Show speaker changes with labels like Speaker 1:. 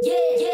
Speaker 1: Yeah, yeah.